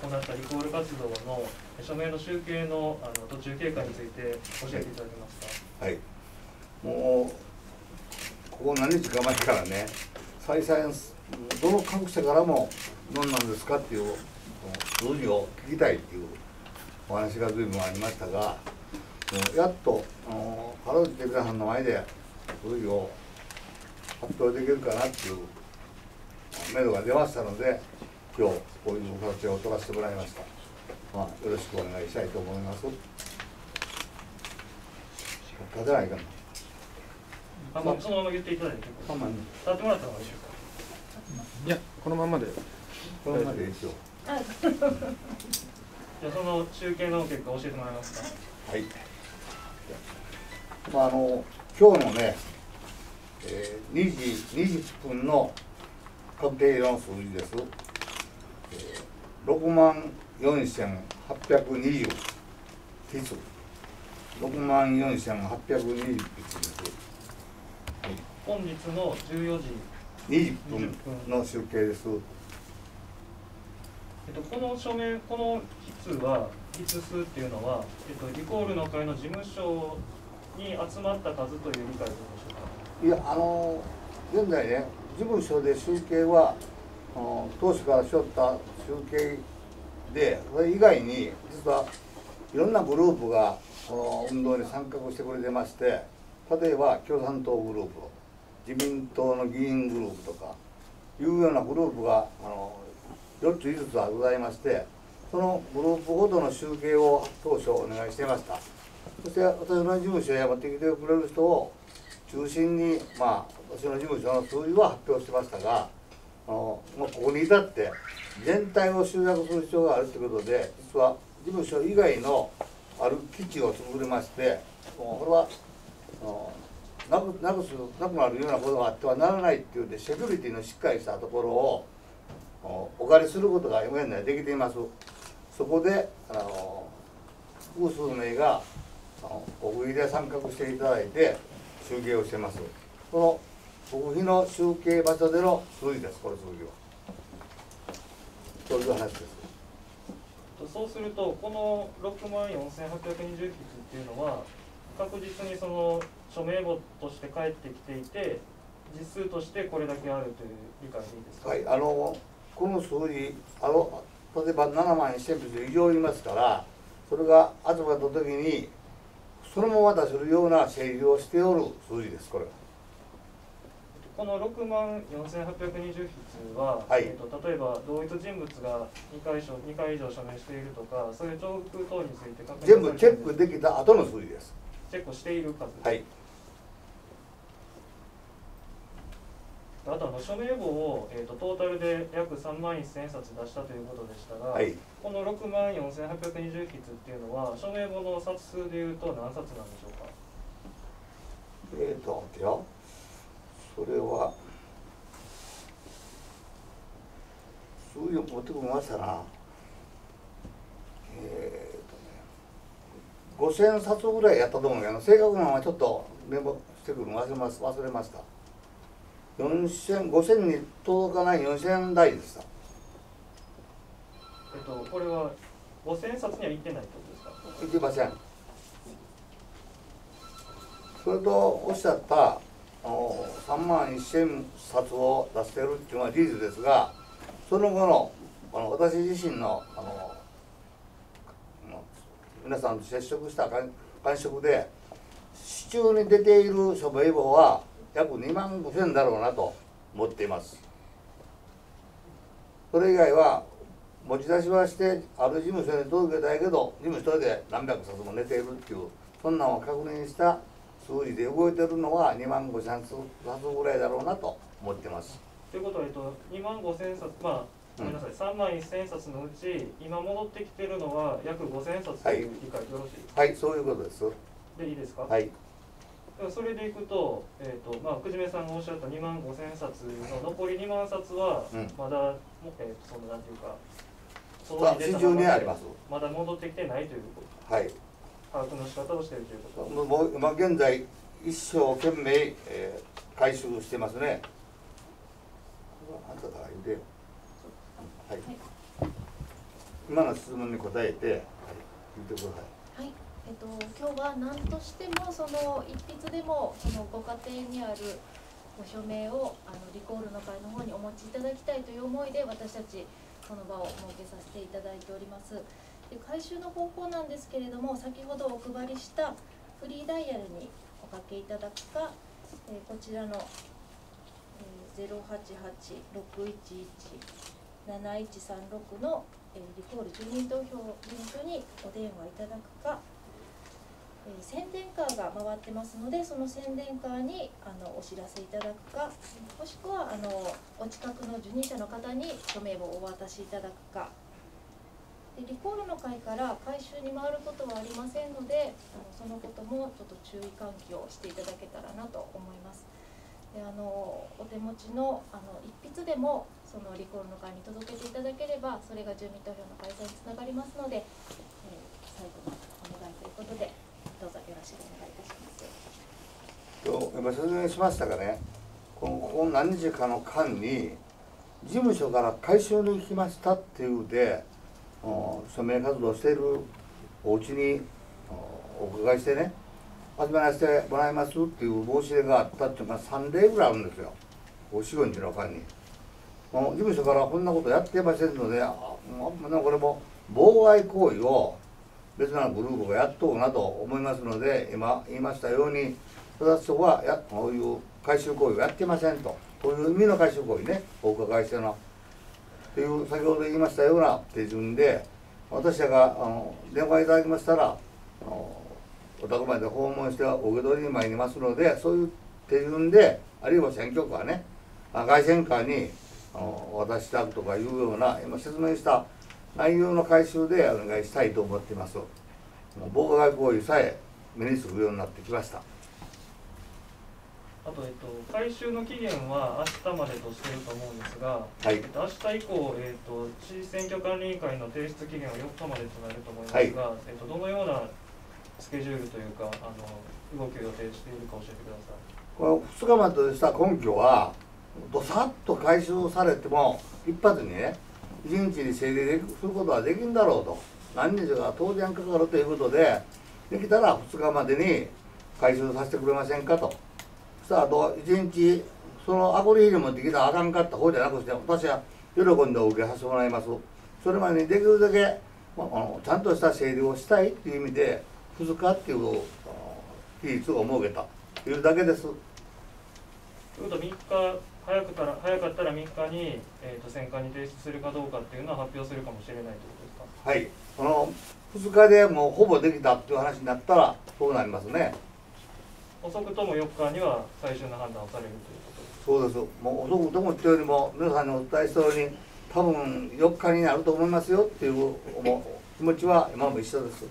行ったリコール活動の署名の集計のあの途中経過について教えていただけますか？はい、もうここ何日か前からね再三どの各社からも何なんですかっていう数字を聞きたいっていうお話が随分ありましたがやっと原内哲也さんの前で数字を発表できるかなっていう目処が出ましたので今日こういう形を取らせてもらいました、まあ、よろしくお願いしたいと思います。立てないかな。あ、まあ、そのまま言っていただいて結構立ってもらった方がいいでしょうか。いやこのままで。このままでいいですよ。じゃあその集計の結果教えてもらえますか。はい。まああの今日のね、えー、2時20分の確定の数字です、えー、6万4820筆6万4820筆です本日の14時20分の集計です。えっと、この署名、この筆は、筆数っていうのは、えっと、リコールの会の事務所に集まった数という理解でしょうか？いや、あの、現在ね、事務所で集計は、当初からしょった集計で、それ以外に、実はいろんなグループがこの運動に参画してくれてまして、例えば共産党グループ、自民党の議員グループとかいうようなグループがあの4つ5つはございましてそのグループごとの集計を当初お願いしていました。そして私の事務所へ持ってきてくれる人を中心にまあ私の事務所の数字は発表してましたがあの、まあ、ここに至って全体を集約する必要があるということで実は事務所以外のある基地を作りましてこれはなくなくすなくなるようなことがあってはならないっていうでセキュリティのしっかりしたところをお借りすることが現在できています。そこであの複数名が国費で参画していただいて集計をしてます。この国費の集計場所での数字ですこの数字は。そういう話です。そうするとこの6万4820筆っていうのは確実にその署名簿として返ってきていて実数としてこれだけあるという理解でいいですか？はいあのこの数字あの例えば7万1000筆以上いますからそれが集まった時にそのまま出せるような整理をしておる数字ですこれこの6万4820筆は、はい、えーと、例えば同一人物が2回 ,2 回以上署名しているとかそういう重複等について確認全部チェックできた後の数字です。チェックしている数。はい。あとあの署名簿を、えーと、トータルで約3万1000冊出したということでしたが、はい、この6万4820筆っていうのは署名簿の冊数でいうと何冊なんでしょうか？えっ、ー、と待ってよそれは。数字を持ってきましたな。えっ、ー、とね。5000冊ぐらいやったと思うけど正確なのはちょっとメモしてくるの忘れます忘れました。4000 5000に届かない4000台でした。えっとこれは5000冊には行ってないってことですか？行ってません。それとおっしゃった3万1000冊を出してるっていうのは事実ですがその後のあの私自身のあの皆さんと接触した感触で市中に出ている諸名簿は約2万5千だろうなと思っています。それ以外は持ち出しはしてある事務所に届けたいけど事務所で何百冊も寝ているっていうそんなのを確認した数字で動いてるのは2万5千冊ぐらいだろうなと思ってます。ということは、えっと、2万5千冊まあごめんなさい、うん、3万1000冊のうち今戻ってきてるのは約5000冊という理解よろしいはい、はい、そういうことです。でいいですか？はい。それでいくと,、えーとまあ、久締さんがおっしゃった2万5千冊の残り2万冊はまだ、うん、えー、そのなんていうかその市場にあります。まだ戻ってきてないということ。はい把握の仕方をしているということ。もう今現在一生懸命、えー、回収してますね。はい、今の質問に答えて、はい、言ってください。はい。えっと、今日は何としてもその一筆でもそのご家庭にあるご署名をあのリコールの会の方にお持ちいただきたいという思いで私たちこの場を設けさせていただいておりますで回収の方法なんですけれども先ほどお配りしたフリーダイヤルにおかけいただくか、え、こちらの、え、088-611-7136の、え、リコール住民投票事務所にお電話いただくかえ、宣伝カーが回ってますのでその宣伝カーにあのお知らせいただくかもしくはあのお近くの受任者の方に署名をお渡しいただくかでリコールの会から回収に回ることはありませんのであのそのこともちょっと注意喚起をしていただけたらなと思います。であのお手持ちのあの一筆でもそのリコールの会に届けていただければそれが住民投票の開催につながりますので、えー、最後のお願いということでどうぞよろしくお願いいたします。今説明しましたがねこのここ何日かの間に事務所から回収に行きましたっていうで署名活動しているお家にお伺いしてね集めらせてもらいますっていう申し出があったっていうのが3例ぐらいあるんですよお4 5日の間に。事務所からこんなことやってませんのであこれも妨害行為を別なグループがやっとうなと思いますので今言いましたように私そこはやこういう回収行為をやってませんとこういう意味の回収行為ねお伺いしてのっていう先ほど言いましたような手順で私らがあの電話いただきましたらあのお宅まで訪問してお受け取りに参りますのでそういう手順であるいは選挙区はね外選会にあの渡したとかいうような今説明した内容の回収でお願いしたいと思っています。妨害行為さえ目にするようになってきました。あと、えっと、回収の期限は明日までとしていると思うんですが、はい。えっと、明日以降、えっと、市選挙管理委員会の提出期限は4日までとなると思いますが、はい、えっと、どのようなスケジュールというかあの動きを予定しているか教えてください。この2日までとした根拠はどさっと回収されても一発にね一日に整理することはできんだろうと。何日か当然かかるということでできたら2日までに回収させてくれませんかと。そしたらあと1日そのアコリール持ってきたらあかんかった方じゃなくして私は喜んでお受けさせてもらいます。それまでにできるだけ、まあ、のちゃんとした整理をしたいっていう意味で2日っていう比率を設けた。というだけです。ということは3日早くたら早かったら3日に、えーと、選管に提出するかどうかっていうのは発表するかもしれないということですか？はい。この2日でもうほぼできたっていう話になったらそうなりますね遅くとも4日には最終の判断をされるということです。そうですもう遅くともっていうよりも皆さんにお伝えしたように多分4日になると思いますよっていう気持ちは今も一緒です。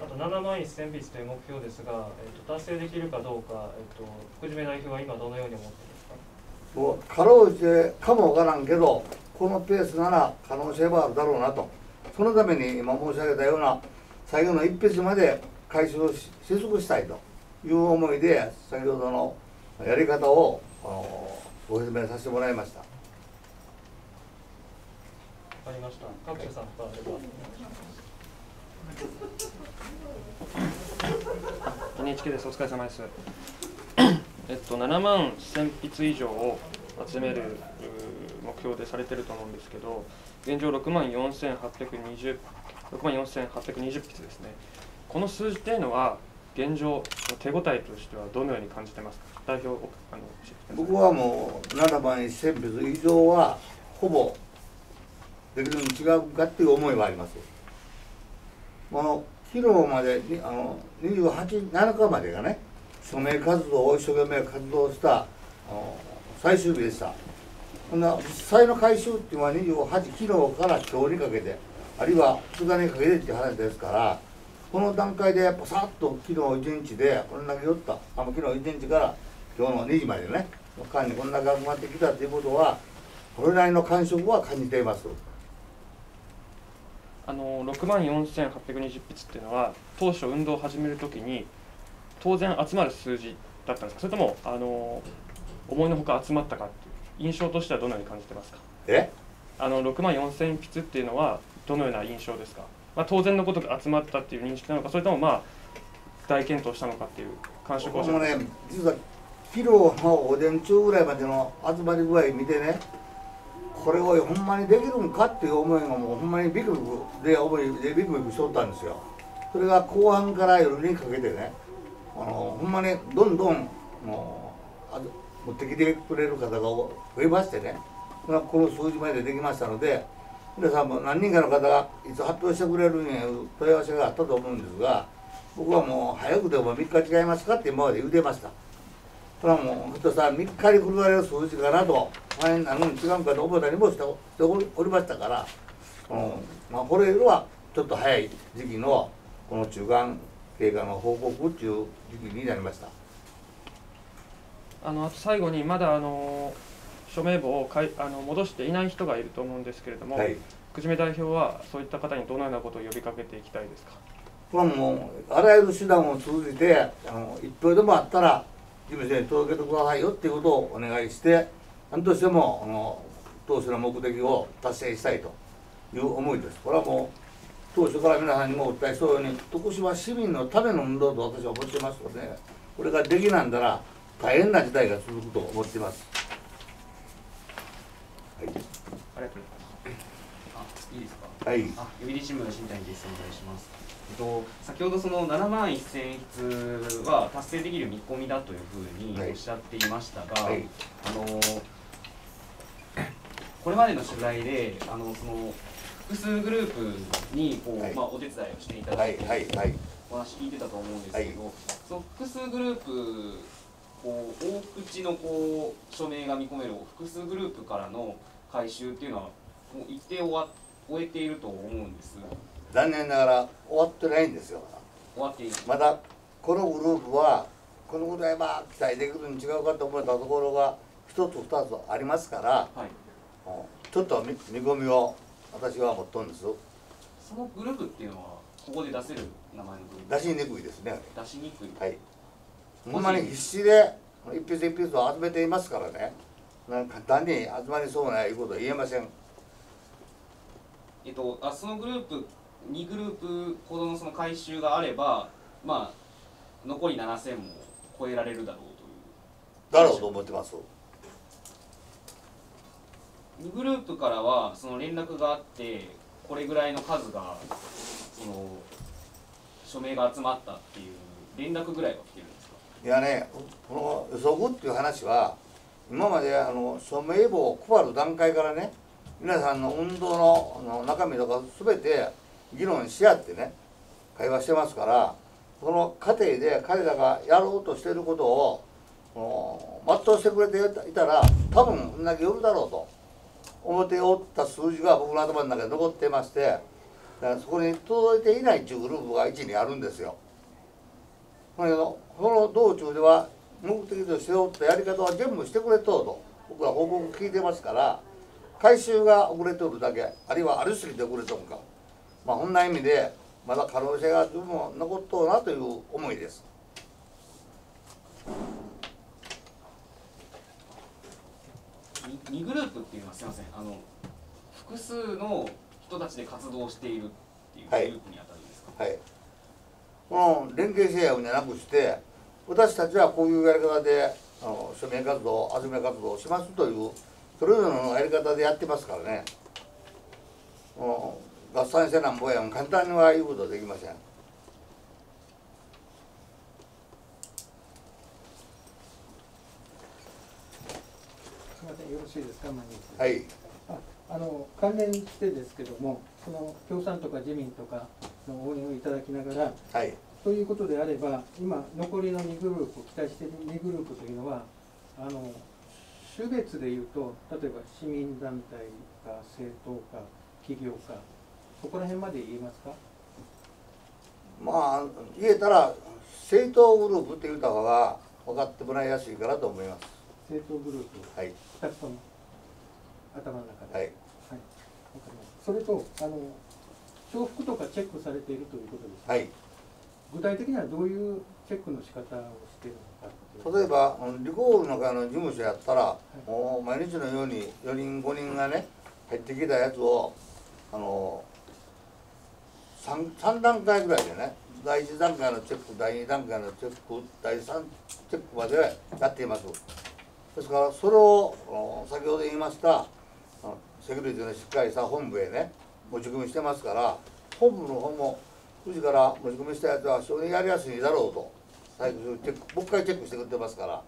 あと7万1000筆という目標ですが、えーと、達成できるかどうか、えーと、福島代表は今どのように思ってますか？かろうじてかもわからんけどこのペースなら可能性はあるだろうなと。そのために今申し上げたような最後の一筆まで回収しし尽くしたいという思いで先ほどのやり方をあのご説明させてもらいました。わかりました。各社さんからでは。NHK ですお疲れ様です えっと7万1000筆以上を集める目標でされてると思うんですけど現状6万4820 6万4820筆ですねこの数字っていうのは現状手応えとしてはどのように感じてますか？代表あの僕はもう7万1000筆以上はほぼできるに違うかっていう思いはありますこの昨日まであの28、7日までがね、署名活動を一生懸命活動したあの最終日でした。こんな実際の回収っていうのは28、昨日から今日にかけて、あるいは2日にかけてっていう話ですから、この段階でやっぱさっと昨日1日でこれだけ寄った、あ昨日1日から今日の2時までね、の間にこんだけ集まってきたということは、これなりの感触は感じています。あの6万4820筆っていうのは当初運動を始めるときに当然集まる数字だったんですか？それともあの思いのほか集まったかっていう印象としてはどのように感じてますか？え？あの6万4000筆っていうのはどのような印象ですか、まあ、当然のことが集まったっていう認識なのかそれともまあ大検討したのかっていう監修交渉もね実はキロのおでん中ぐらいまでの集まり具合見てねこれをほんまにできるんかっていう思いがもうほんまにビクビクで思いでビクビクしとったんですよ。それが後半から夜にかけてねあのほんまにどんどんもう持ってきてくれる方が増えましてね。この数字までできましたので皆さんも何人かの方がいつ発表してくれるんやいう問い合わせがあったと思うんですが僕はもう早くても3日違いますかって今まで言うてました。それはもうひとしたら3日に来るわれる数字かなと前に何に違うかと思ったりもしておりましたから、うん。まあ、これはちょっと早い時期のこの中間経過の報告っていう時期になりました。あの最後にまだあの署名簿をかいあの戻していない人がいると思うんですけれども、はい、久慈代表はそういった方にどのようなことを呼びかけていきたいですか？これはもうあらゆる手段を通じてあの一票でもあったら事務所に届けてくださいよっていうことをお願いして何としてもあの当初の目的を達成したいという思いです。これはもう当初から皆さんにもお伝えしたように徳島市民のための運動と私は思ってますのでこれができなんだら大変な事態が続くと思っています。はい。ありがとうございます。あ、いいですか？はい。あ、読売新聞の新谷です。お願いします。えっと、先ほどその7万1000筆は達成できる見込みだというふうにおっしゃっていましたが、はい、あのこれまでの取材であのその複数グループにこう、はい、まあ、お手伝いをしていただいて、はいはい、お話聞いてたと思うんですけど、その複数グループこう大口のこう署名が見込める複数グループからの回収っていうのはもう一定終わ終えていると思うんです残念ながら終わってないんですよ。終わっているまだこのグループはこのぐらいは期待できるに違うかと思ったところが一つ二つありますから、はい、ちょっと見込みを私は持っとるんです。そのグループっていうのはここで出せる名前のグループ？出しにくいですね。出しにくい。はいほんまに。必死で一筆一筆を集めていますからね。なんか簡単に集まりそうないうことは言えません。えっとあそのグループ2グループほどのその回収があればまあ残り7000も超えられるだろうという。だろうと思ってます。2グループからはその連絡があってこれぐらいの数がその署名が集まったっていう連絡ぐらいは来てる。んですかいやねこの予測っていう話は今まであの署名簿を配る段階からね皆さんの運動の中身とか全て議論し合ってね会話してますからその過程で彼らがやろうとしていることを全うしてくれていたら多分こんだけ寄るだろうと思っておった数字が僕の頭の中で残ってましてだからそこに届いていないっていうグループが1にあるんですよ。だけどその道中では目的としておったやり方は全部してくれとうと僕は報告聞いてますから回収が遅れておるだけあるいはありすぎて遅れとるかまあそんな意味でまだ可能性が十分残っとうなという思いです。2グループっていうのはすみません。あの複数の人たちで活動しているっていうグループにあたるんですか、はい、はい、この連携制約じゃなくして私たちはこういうやり方であの署名活動集め活動をしますというそれぞれのやり方でやってますからね合算してなんぼやん簡単には言うことはできません。よろしいですか、はい。ああの関連してですけども、その共産とか自民とかの応援をいただきながら、はい、ということであれば、今、残りの2グループ、期待している2グループというのは、あの種別でいうと、例えば市民団体か政党か企業か、そこら辺まで言えますか？まあ、言えたら、政党グループって言った方が分かってもらいやすいかなと思います。政党グループ、はい、2つとも頭の中で、はい、はい、それとあの重複とかチェックされているということです、はい、具体的にはどういうチェックの仕方をしているのか例えばリコールの会の事務所やったら、はい、もう毎日のように4人5人がね入ってきたやつをあの 3, 3段階ぐらいでね第1段階のチェック第2段階のチェック第3チェックまでやっています。ですからそれを先ほど言いましたセキュリティのしっかりした本部へね持ち込みしてますから本部の方も9時から持ち込みしたやつは非常にやりやすいだろうと最後チェックもう一回チェックしてくれてますから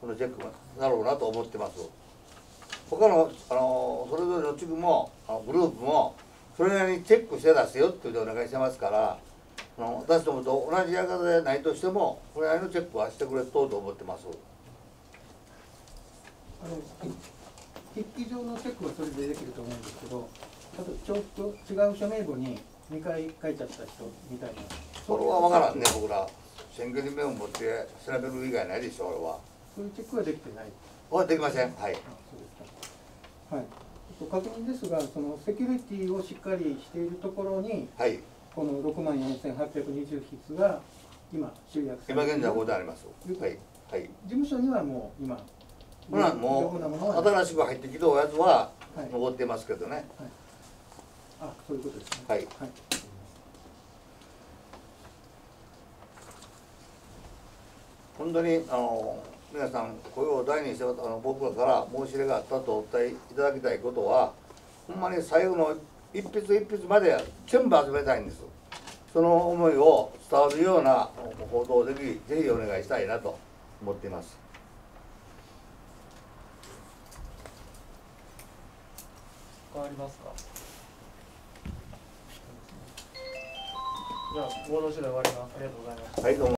このチェックだろうなと思ってます。他のあのそれぞれの地区もあのグループもそれなりにチェックして出せよっていうお願いしてますからあの私どもと同じやり方でないとしてもこれなりのチェックはしてくれとうと思ってます。あの筆記上のチェックはそれでできると思うんですけどちょっと違う署名簿に2回書いちゃった人みたいな。それは分からんね。僕ら選挙に目を持って調べる以外ないでしょ俺は。そういうチェックはできてない。はできません。はい。はい。確認ですがそのセキュリティをしっかりしているところに、はい、この6万4820筆が今集約されて今現在ここであります。はい、はい、事務所にはもう今ほなもう新しく入ってきたやつは残ってますけどね、はい、あそういうことですね。はい、はい。本当にあの皆さん雇用を大にしてあの僕らから申し入れがあったとお伝えいただきたいことはほんまに最後の一筆一筆まで全部集めたいんです。その思いを伝わるような報道をぜひぜひお願いしたいなと思っています。変わりますか？じゃあ合同指導終わります。ありがとうございます。はいどうも。